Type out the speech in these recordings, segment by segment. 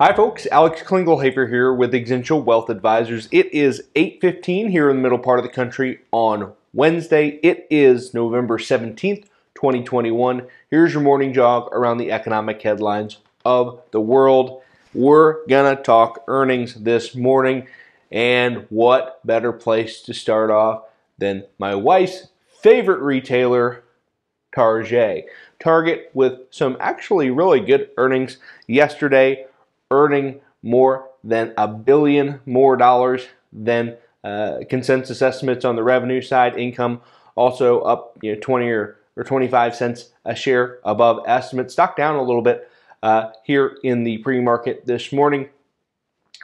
Hi folks, Alex Klingelhoeffer here with Exencial Wealth Advisors. It is 8.15 here in the middle part of the country on Wednesday. It is November 17th, 2021. Here's your morning jog around the economic headlines of the world. We're gonna talk earnings this morning and what better place to start off than my wife's favorite retailer, Target. Target with some actually really good earnings yesterday earning more than a billion more dollars than uh, consensus estimates on the revenue side. Income also up you know 20 or, or 25 cents a share above estimate. Stock down a little bit uh, here in the pre-market this morning.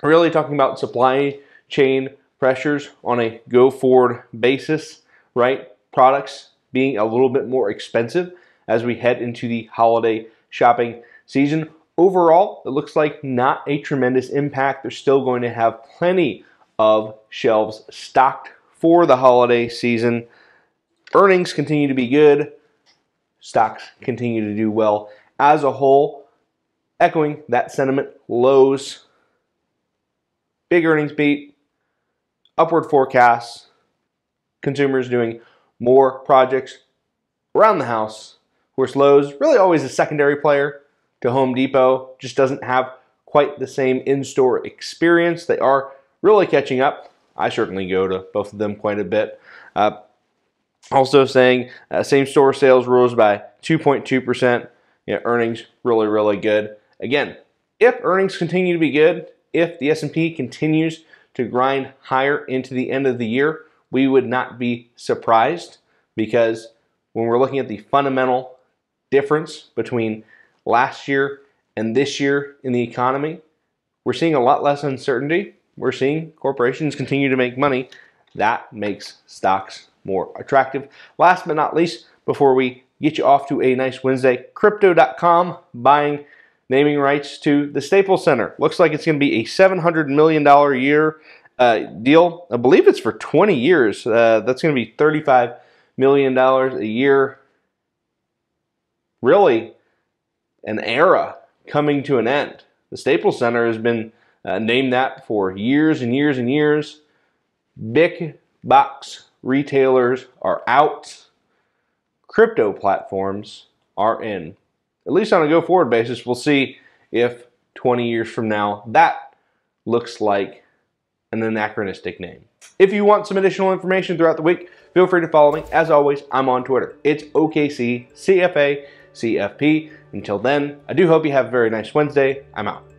Really talking about supply chain pressures on a go-forward basis, right? Products being a little bit more expensive as we head into the holiday shopping season. Overall, it looks like not a tremendous impact. They're still going to have plenty of shelves stocked for the holiday season. Earnings continue to be good. Stocks continue to do well. As a whole, echoing that sentiment, Lowe's, big earnings beat, upward forecasts, consumers doing more projects around the house. Of course, Lowe's really always a secondary player to Home Depot. Just doesn't have quite the same in-store experience. They are really catching up. I certainly go to both of them quite a bit. Uh, also saying uh, same store sales rose by 2.2%. Yeah, earnings really, really good. Again, if earnings continue to be good, if the S&P continues to grind higher into the end of the year, we would not be surprised because when we're looking at the fundamental difference between last year and this year in the economy, we're seeing a lot less uncertainty. We're seeing corporations continue to make money. That makes stocks more attractive. Last but not least, before we get you off to a nice Wednesday, Crypto.com buying naming rights to the Staples Center. Looks like it's going to be a $700 million a year uh, deal. I believe it's for 20 years. Uh, that's going to be $35 million a year. Really an era coming to an end. The Staples Center has been uh, named that for years and years and years. Big box retailers are out. Crypto platforms are in. At least on a go forward basis, we'll see if 20 years from now that looks like an anachronistic name. If you want some additional information throughout the week, feel free to follow me. As always, I'm on Twitter. It's OKC CFA CFP. Until then, I do hope you have a very nice Wednesday. I'm out.